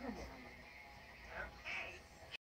Come on.